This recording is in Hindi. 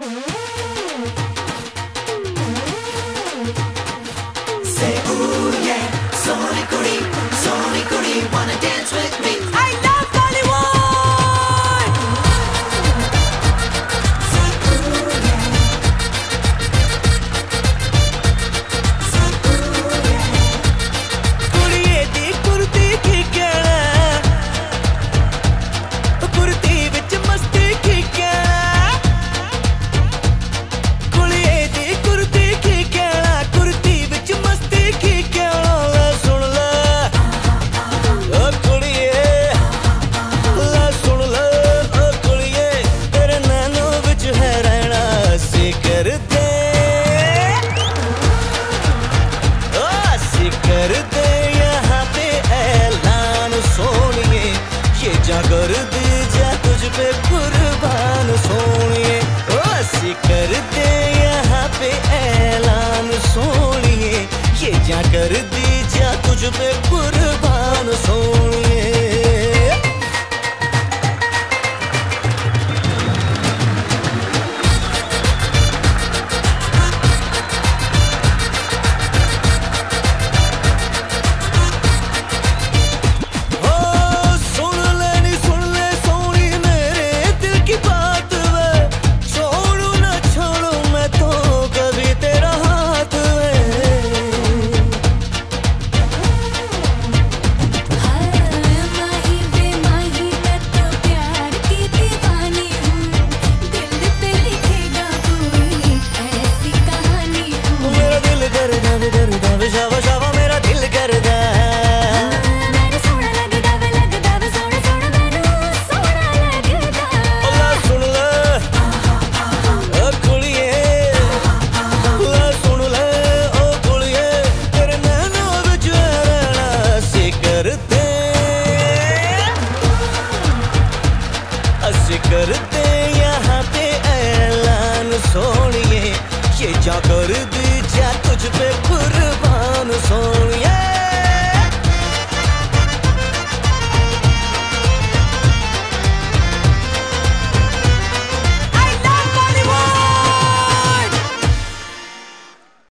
Mm-hmm. it जा यहाँ पे ऐलान। सोनिए ये क्या सो